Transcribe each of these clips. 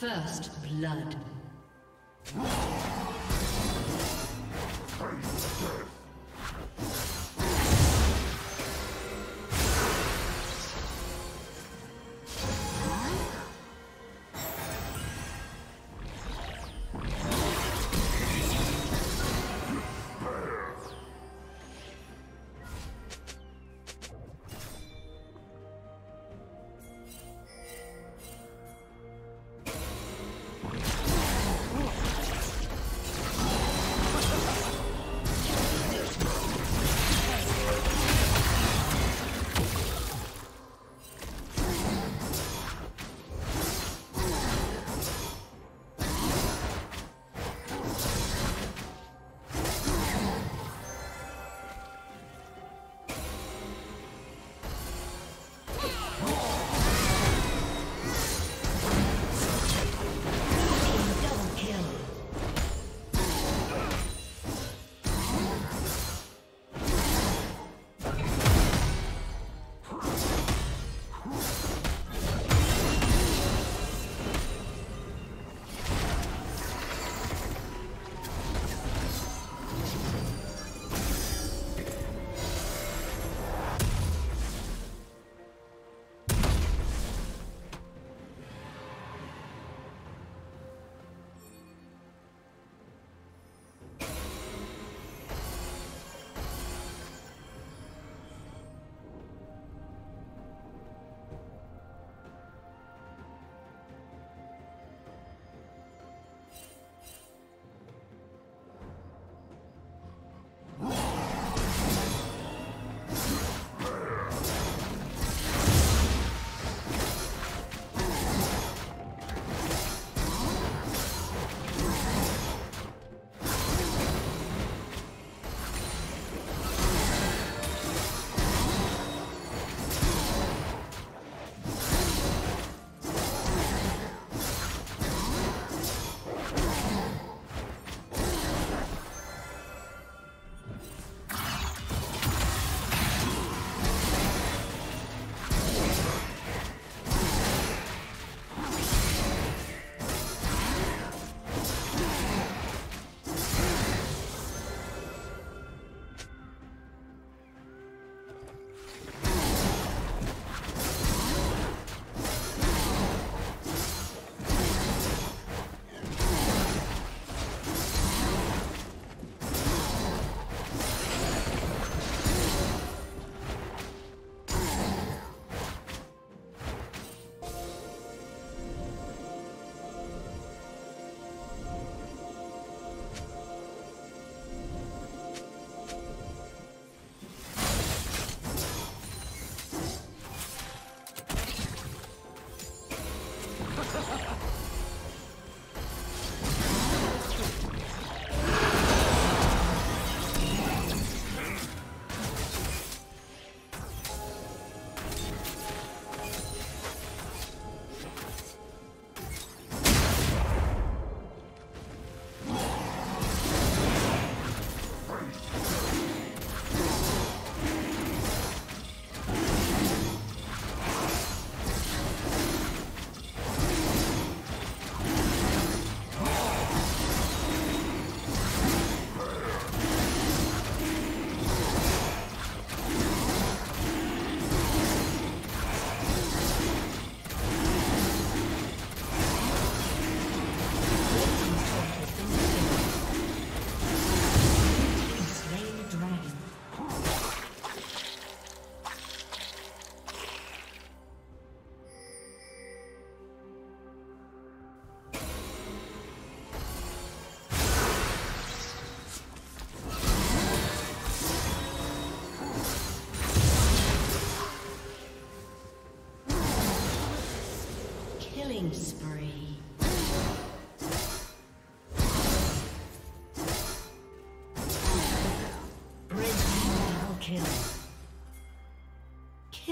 First blood.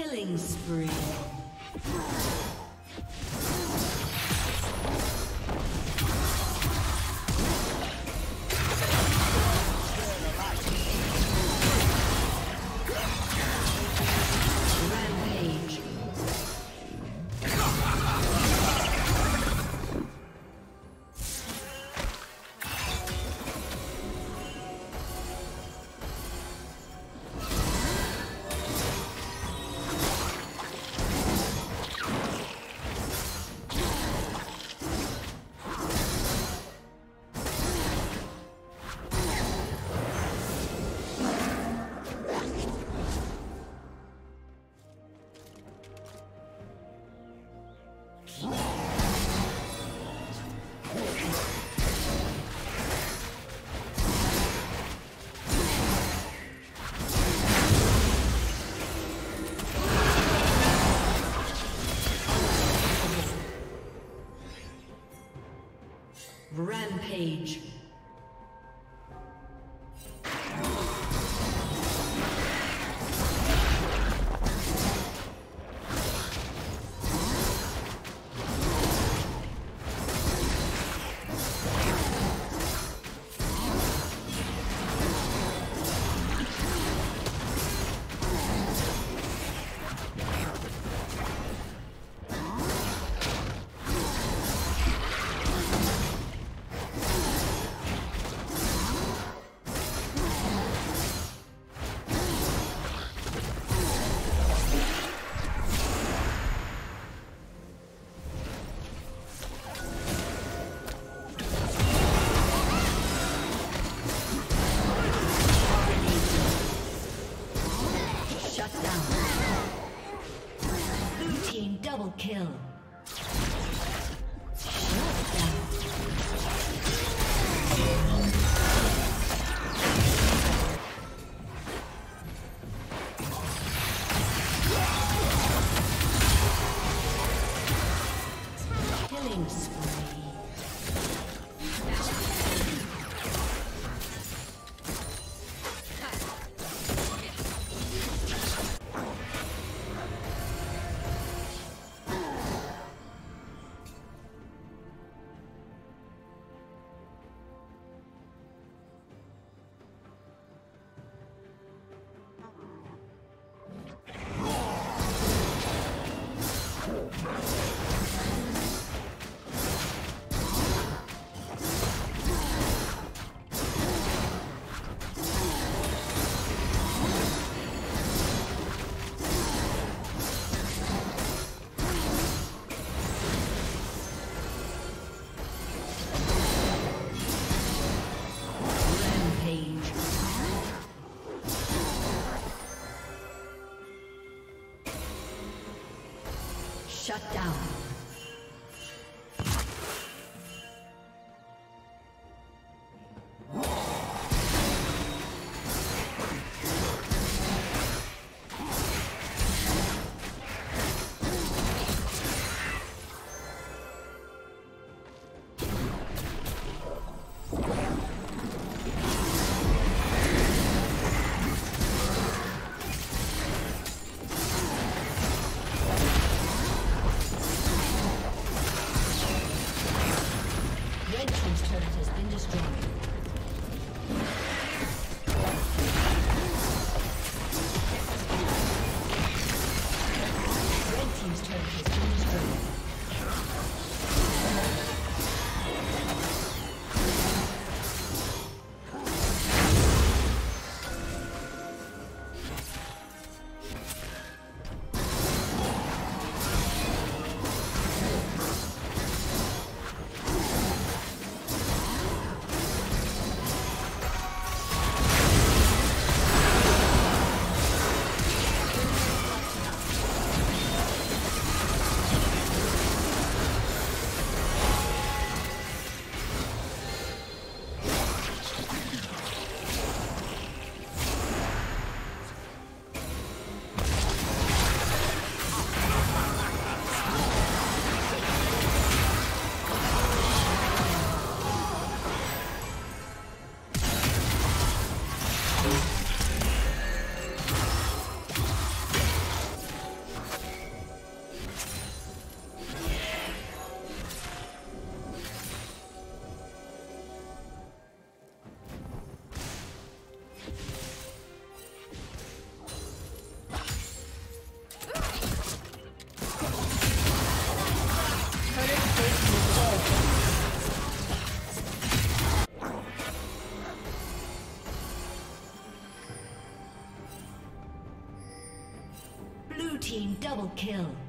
Killing spree. Rampage. Killing spree. Shut down. Kill.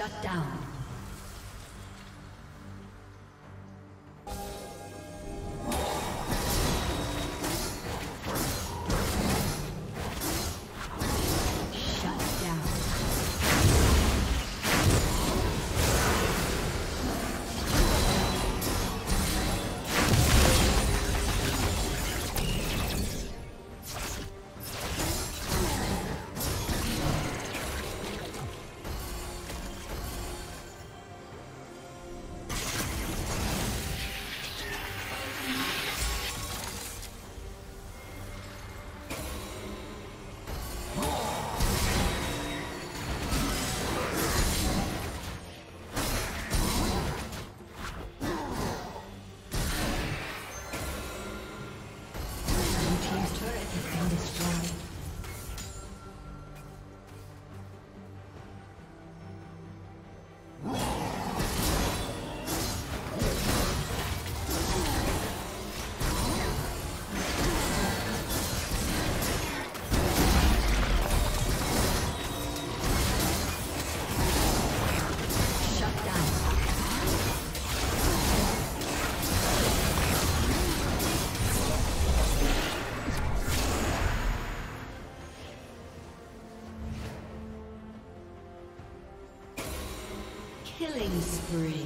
Shut down. Killing spree.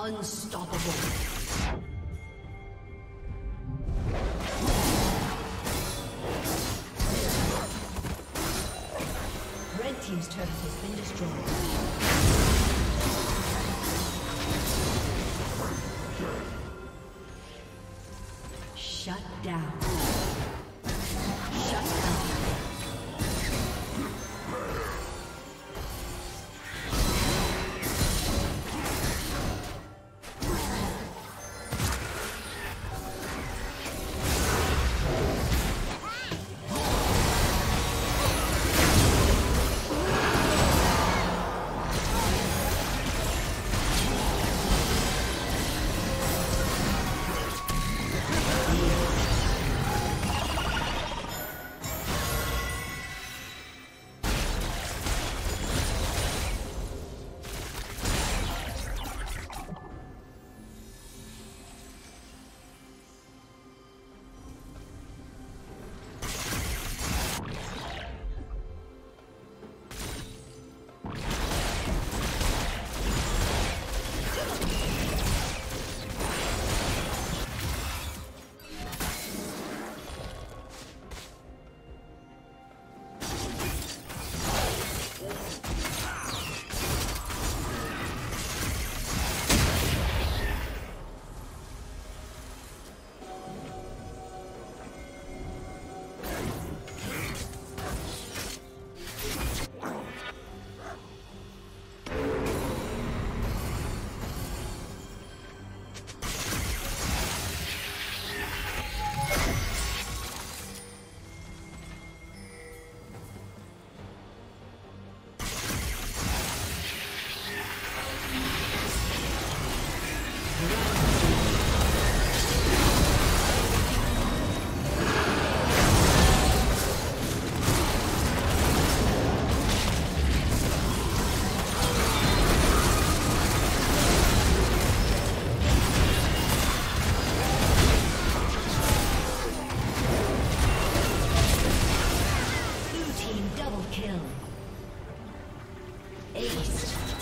Unstoppable. Ace.